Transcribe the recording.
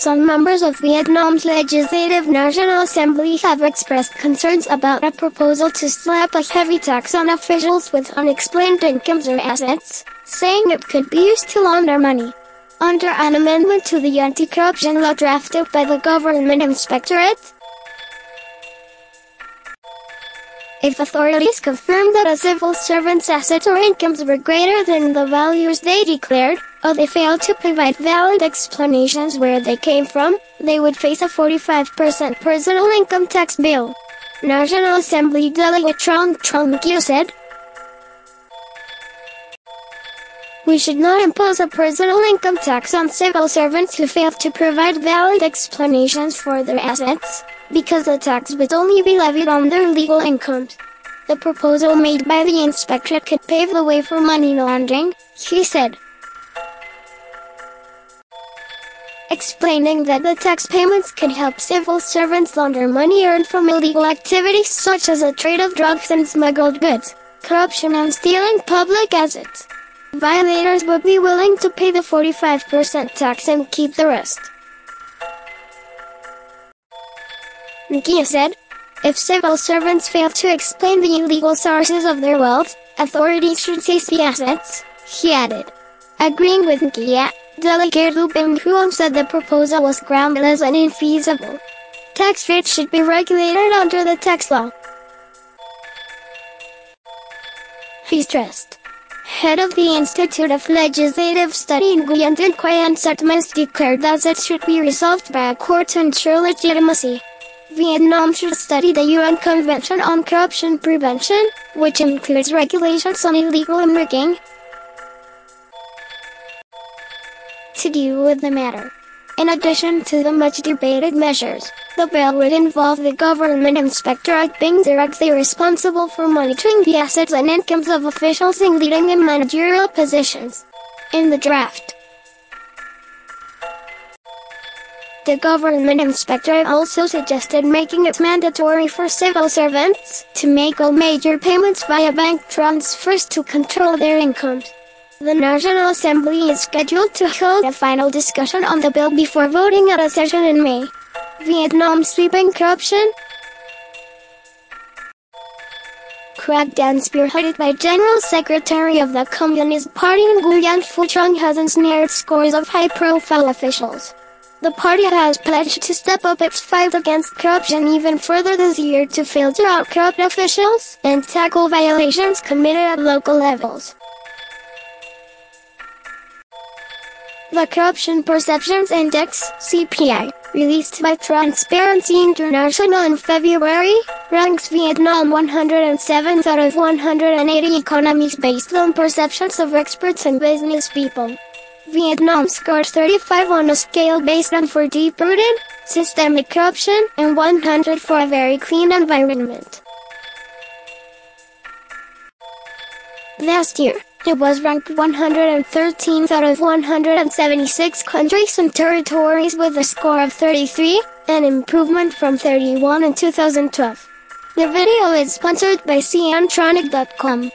Some members of Vietnam's Legislative National Assembly have expressed concerns about a proposal to slap a heavy tax on officials with unexplained incomes or assets, saying it could be used to launder money. Under an amendment to the anti-corruption law drafted by the Government Inspectorate, If authorities confirm that a civil servant's assets or incomes were greater than the values they declared, or they failed to provide valid explanations where they came from, they would face a 45% personal income tax bill. National Assembly Delegate Truong Trong Nghia said, We should not impose a personal income tax on civil servants who fail to provide valid explanations for their assets, because the tax would only be levied on their legal incomes. The proposal made by the inspectorate could pave the way for money laundering, he said. Explaining that the tax payments could help civil servants launder money earned from illegal activities such as the trade of drugs and smuggled goods, corruption and stealing public assets. Violators would be willing to pay the 45% tax and keep the rest. Nghia said, if civil servants fail to explain the illegal sources of their wealth, authorities should seize the assets, he added. Agreeing with Nghia, Delegate Luu Binh said the proposal was groundless and infeasible. Tax rates should be regulated under the tax law. He stressed. Head of the Institute of Legislative Study Nguyen Dinh Quyen Settlements declared that it should be resolved by a court to ensure legitimacy. Vietnam should study the UN Convention on Corruption Prevention, which includes regulations on illegal immigration. To deal with the matter. In addition to the much debated measures, the bill would involve the government inspectorate being directly responsible for monitoring the assets and incomes of officials in leading and managerial positions. In the draft, The government inspector also suggested making it mandatory for civil servants to make all major payments via bank transfers to control their incomes. The National Assembly is scheduled to hold a final discussion on the bill before voting at a session in May. Vietnam sweeping corruption. Crackdown spearheaded by General Secretary of the Communist Party Nguyen Phu Trong has ensnared scores of high-profile officials. The party has pledged to step up its fight against corruption even further this year to filter out corrupt officials and tackle violations committed at local levels. The Corruption Perceptions Index, CPI, released by Transparency International in February, ranks Vietnam 107th out of 180 economies based on perceptions of experts and business people. Vietnam scored 35 on a scale based on for deep-rooted, systemic corruption, and 100 for a very clean environment. Last year, it was ranked 113th out of 176 countries and territories with a score of 33, an improvement from 31 in 2012. The video is sponsored by CNtronic.com.